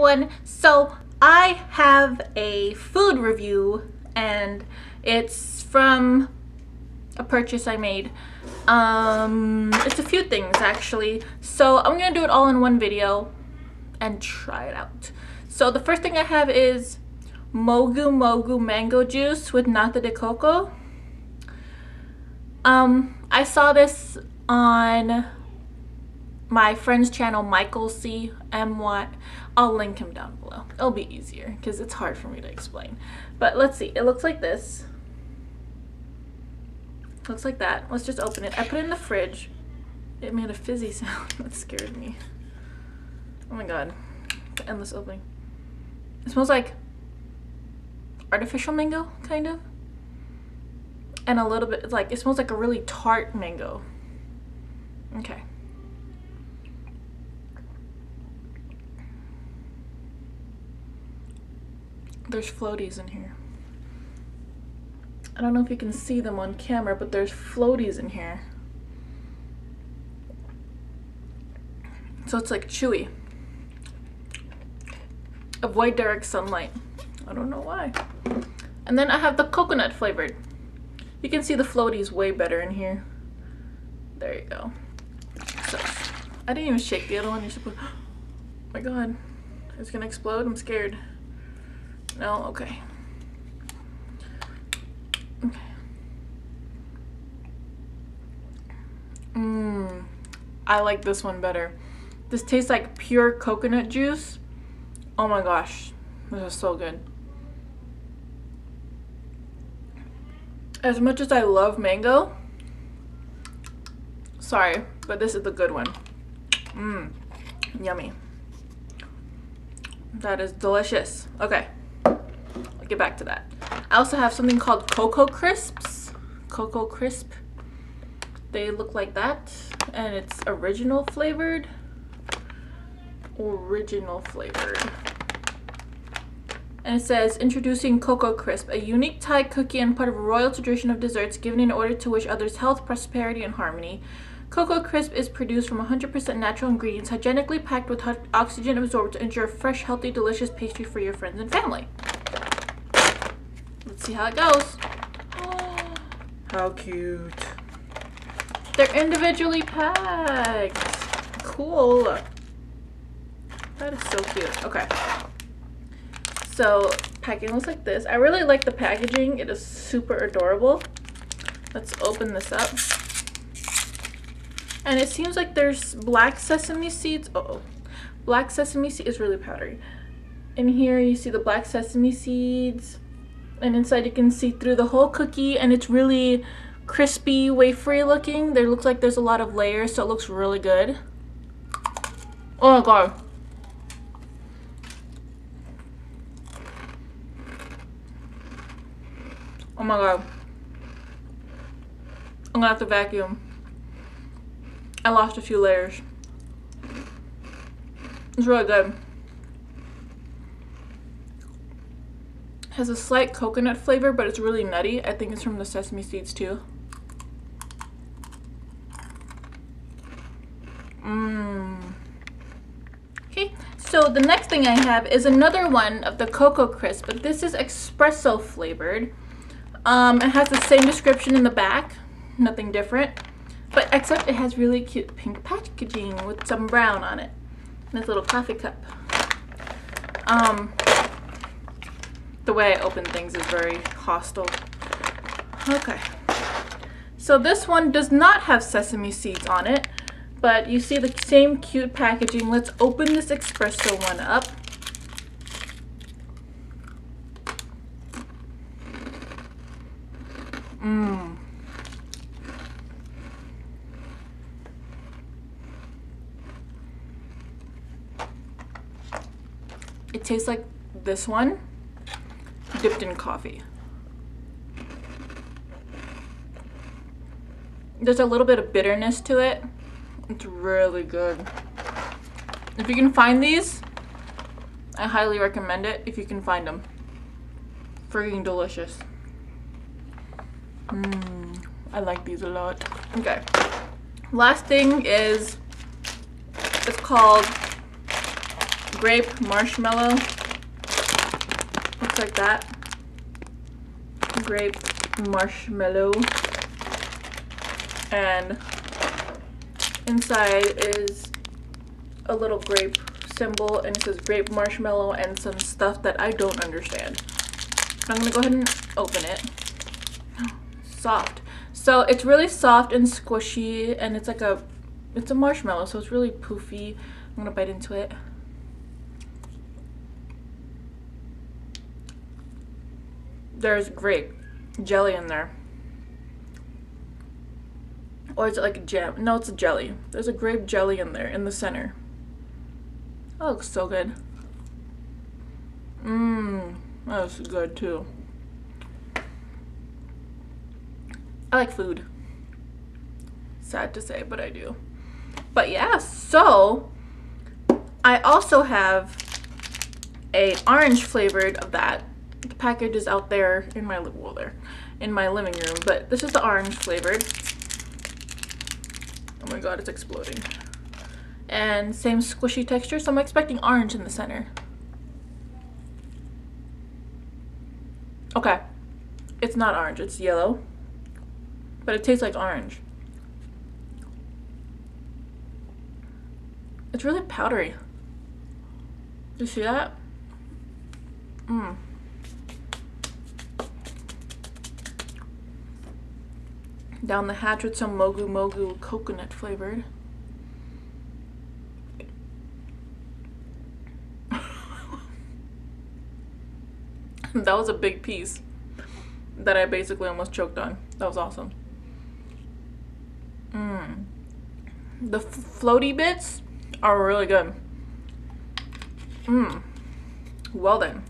everyone. So I have a food review and it's from a purchase I made. Um, it's a few things actually. So I'm gonna do it all in one video and try it out. So the first thing I have is Mogu Mogu mango juice with nata de coco. Um, I saw this on my friend's channel, Michael C. M. Watt. I'll link him down below. It'll be easier because it's hard for me to explain. But let's see. It looks like this. Looks like that. Let's just open it. I put it in the fridge. It made a fizzy sound. that scared me. Oh my god. The endless opening. It smells like artificial mango, kind of. And a little bit, like, it smells like a really tart mango. Okay. There's floaties in here. I don't know if you can see them on camera, but there's floaties in here. So it's like chewy. Avoid direct sunlight. I don't know why. And then I have the coconut flavored. You can see the floaties way better in here. There you go. So, I didn't even shake the other one. You're supposed. Oh my god. It's gonna explode. I'm scared. No? Okay. Okay. Mmm. I like this one better. This tastes like pure coconut juice. Oh my gosh. This is so good. As much as I love mango, sorry, but this is the good one. Mmm, yummy. That is delicious. Okay, I'll get back to that. I also have something called Coco Crisps. Coco Crisp. They look like that, and it's original flavored. Original flavored and it says introducing coco crisp a unique thai cookie and part of a royal tradition of desserts given in order to wish others health prosperity and harmony coco crisp is produced from 100% natural ingredients hygienically packed with oxygen absorbed to ensure fresh healthy delicious pastry for your friends and family let's see how it goes how cute they're individually packed cool that is so cute okay so packing looks like this. I really like the packaging. It is super adorable. Let's open this up. And it seems like there's black sesame seeds. Uh oh, black sesame seed is really powdery. In here you see the black sesame seeds. And inside you can see through the whole cookie and it's really crispy, wafery looking. There looks like there's a lot of layers so it looks really good. Oh my god. Oh my god. I'm gonna have to vacuum. I lost a few layers. It's really good. Has a slight coconut flavor, but it's really nutty. I think it's from the sesame seeds too. Mmm. Okay, so the next thing I have is another one of the Coco Crisp, but this is espresso flavored. Um, it has the same description in the back, nothing different, but except it has really cute pink packaging with some brown on it. This little coffee cup. Um, the way I open things is very hostile. Okay. So this one does not have sesame seeds on it, but you see the same cute packaging. Let's open this espresso one up. Mmm. It tastes like this one dipped in coffee. There's a little bit of bitterness to it. It's really good. If you can find these, I highly recommend it if you can find them. Freaking delicious. Mm, I like these a lot. Okay. Last thing is, it's called grape marshmallow. Like that. Grape marshmallow. And inside is a little grape symbol and it says grape marshmallow and some stuff that I don't understand. I'm gonna go ahead and open it. Soft. So it's really soft and squishy and it's like a, it's a marshmallow so it's really poofy. I'm gonna bite into it. There's grape jelly in there. Or is it like a jam? No, it's a jelly. There's a grape jelly in there in the center. That looks so good. Mmm, that was good too. I like food. Sad to say, but I do. But yeah, so I also have a orange flavored of that. Package is out there in my well there in my living room, but this is the orange flavored. Oh my god, it's exploding and same squishy texture. So I'm expecting orange in the center. Okay, it's not orange, it's yellow, but it tastes like orange. It's really powdery. You see that? Mmm. Down the hatch with some Mogu Mogu coconut flavored. that was a big piece that I basically almost choked on. That was awesome. Mmm. The floaty bits are really good. Mmm. Well then.